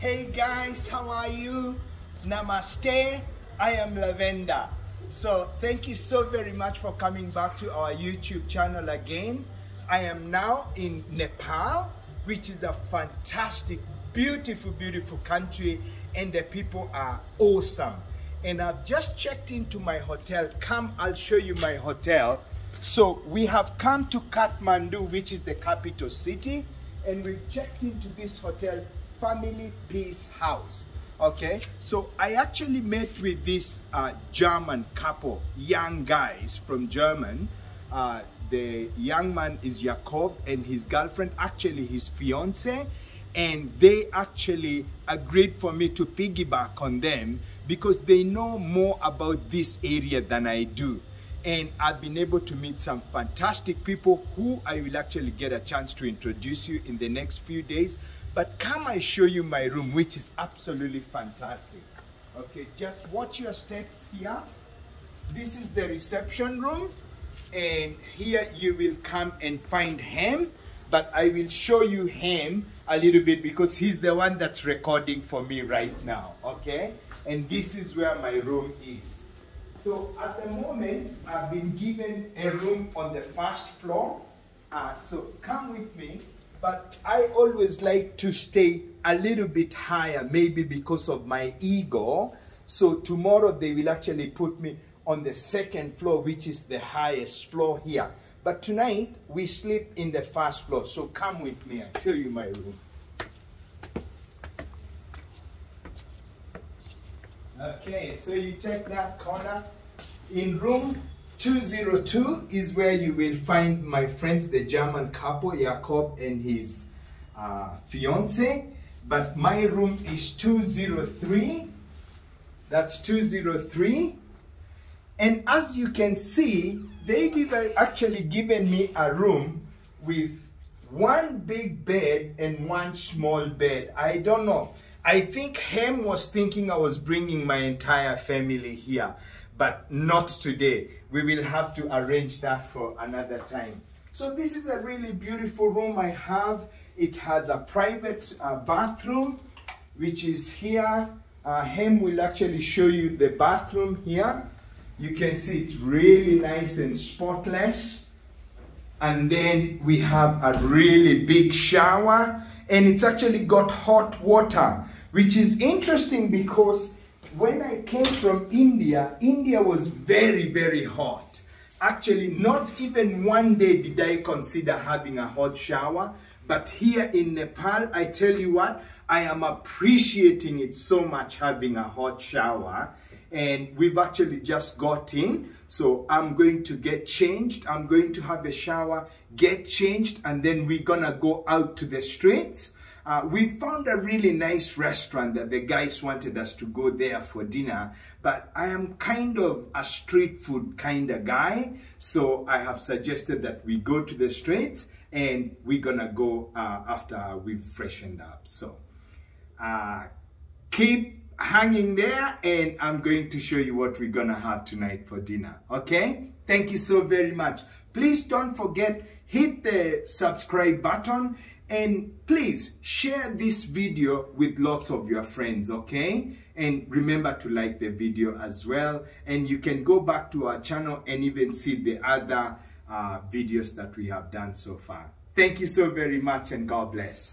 Hey guys, how are you? Namaste. I am Lavender. So thank you so very much for coming back to our YouTube channel again. I am now in Nepal, which is a fantastic, beautiful, beautiful country and the people are awesome. And I've just checked into my hotel. Come, I'll show you my hotel. So we have come to Kathmandu, which is the capital city, and we've checked into this hotel, Family Peace House. Okay, so I actually met with this uh, German couple, young guys from German. Uh, the young man is Jakob and his girlfriend, actually his fiance, and they actually agreed for me to piggyback on them because they know more about this area than I do and I've been able to meet some fantastic people who I will actually get a chance to introduce you in the next few days. But come I show you my room, which is absolutely fantastic. Okay, just watch your steps here. This is the reception room. And here you will come and find him. But I will show you him a little bit because he's the one that's recording for me right now. Okay? And this is where my room is. So at the moment, I've been given a room on the first floor. Uh, so come with me. But I always like to stay a little bit higher, maybe because of my ego. So tomorrow they will actually put me on the second floor, which is the highest floor here. But tonight, we sleep in the first floor. So come with me, I'll show you my room. Okay, so you take that corner. In room 202 is where you will find my friends, the German couple, Jakob and his uh, fiance. But my room is 203. That's 203. And as you can see, they give actually given me a room with one big bed and one small bed. I don't know. I think Hem was thinking I was bringing my entire family here, but not today. We will have to arrange that for another time. So this is a really beautiful room I have. It has a private uh, bathroom, which is here. Uh, Hem will actually show you the bathroom here. You can see it's really nice and spotless. And then we have a really big shower and it's actually got hot water, which is interesting because when I came from India, India was very, very hot. Actually, not even one day did I consider having a hot shower. But here in Nepal, I tell you what, I am appreciating it so much having a hot shower. And we've actually just got in. So I'm going to get changed. I'm going to have a shower, get changed, and then we're gonna go out to the streets. Uh, we found a really nice restaurant that the guys wanted us to go there for dinner, but I am kind of a street food kind of guy, so I have suggested that we go to the streets and we're gonna go uh, after we've freshened up. So uh, keep hanging there and I'm going to show you what we're gonna have tonight for dinner, okay? Thank you so very much. Please don't forget, hit the subscribe button and please share this video with lots of your friends, okay? And remember to like the video as well. And you can go back to our channel and even see the other uh, videos that we have done so far. Thank you so very much and God bless.